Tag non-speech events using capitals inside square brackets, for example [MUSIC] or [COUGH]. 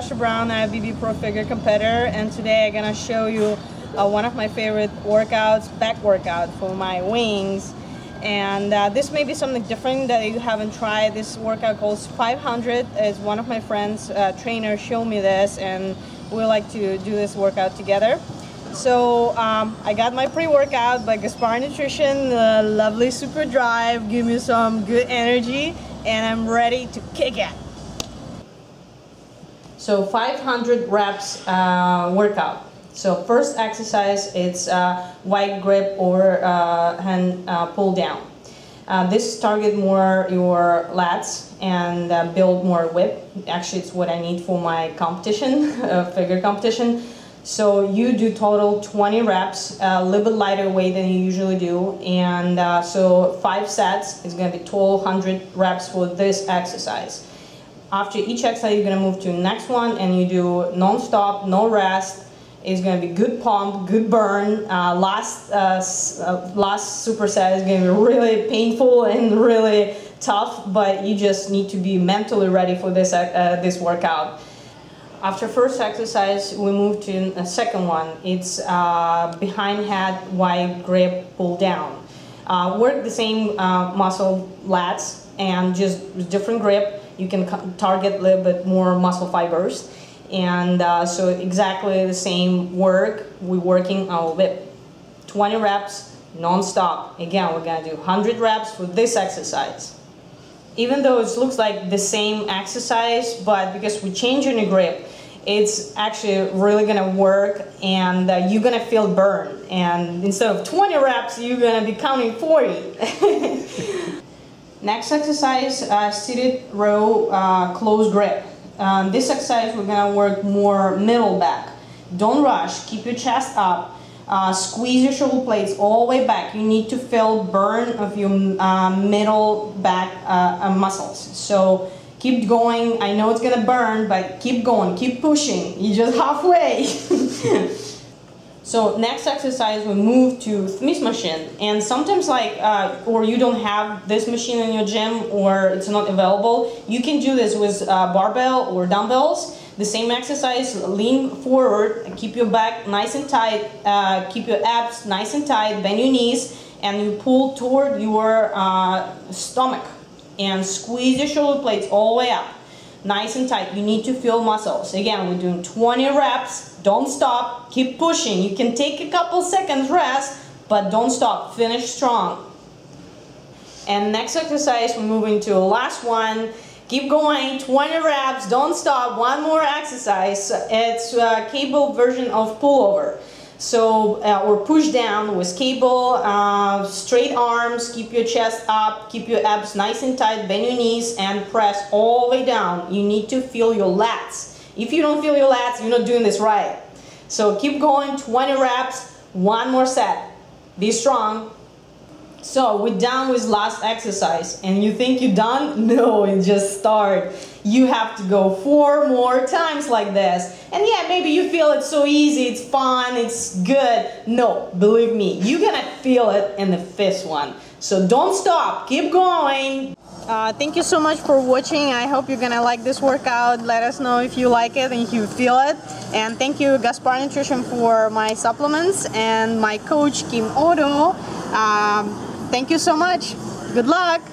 BB Pro Figure competitor and today I'm gonna show you uh, one of my favorite workouts, back workout for my wings. And uh, this may be something different that you haven't tried. This workout calls 500. Is one of my friends, uh, trainer, showed me this, and we like to do this workout together. So um, I got my pre-workout by Gaspari Nutrition, lovely super drive, give me some good energy, and I'm ready to kick it. So 500 reps uh, workout. So first exercise, it's uh, wide grip or uh, hand uh, pull down. Uh, this target more your lats and uh, build more whip. Actually, it's what I need for my competition, [LAUGHS] figure competition. So you do total 20 reps, a little bit lighter weight than you usually do. And so five sets is gonna be 1200 reps for this exercise. After each exercise, you're gonna move to next one and you do non-stop, no rest. It's gonna be good pump, good burn. Uh, last, uh, uh last superset is gonna be really painful and really tough, but you just need to be mentally ready for this, uh, this workout. After first exercise, we move to a second one. It's uh, behind head, wide grip, pull down. Uh, work the same uh, muscle lats and just different grip. You can target a little bit more muscle fibers. And uh, so exactly the same work, we're working our whip. 20 reps, non-stop. Again, we're gonna do 100 reps for this exercise even though it looks like the same exercise, but because we're changing the grip, it's actually really gonna work and uh, you're gonna feel burn. And instead of 20 reps, you're gonna be counting 40. [LAUGHS] Next exercise, uh, seated row uh, close grip. Um, this exercise, we're gonna work more middle back. Don't rush, keep your chest up. Uh, squeeze your shoulder blades all the way back. You need to feel burn of your uh, middle back uh, uh, muscles. So keep going. I know it's gonna burn, but keep going, keep pushing. You're just [LAUGHS] halfway. [LAUGHS] so next exercise, we move to Smith machine. And sometimes like, uh, or you don't have this machine in your gym or it's not available, you can do this with uh, barbell or dumbbells. The same exercise, lean forward, keep your back nice and tight, uh, keep your abs nice and tight, bend your knees, and you pull toward your uh, stomach and squeeze your shoulder blades all the way up. Nice and tight. You need to feel muscles. Again, we're doing 20 reps. Don't stop. Keep pushing. You can take a couple seconds rest, but don't stop. Finish strong. And next exercise, we're moving to the last one. Keep going, 20 reps, don't stop, one more exercise. It's a cable version of pullover. So, uh, or push down with cable, uh, straight arms, keep your chest up, keep your abs nice and tight, bend your knees and press all the way down. You need to feel your lats. If you don't feel your lats, you're not doing this right. So keep going, 20 reps, one more set. Be strong, so we're done with last exercise and you think you're done? [LAUGHS] No, it just start. You have to go four more times like this. And yeah, maybe you feel it's so easy, it's fun, it's good. No, believe me, you're gonna feel it in the fifth one. So don't stop, keep going. Uh, thank you so much for watching. I hope you're gonna like this workout. Let us know if you like it and if you feel it. And thank you Gaspari Nutrition for my supplements and my coach Kim Odo. Um, Thank you so much. Good luck.